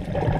you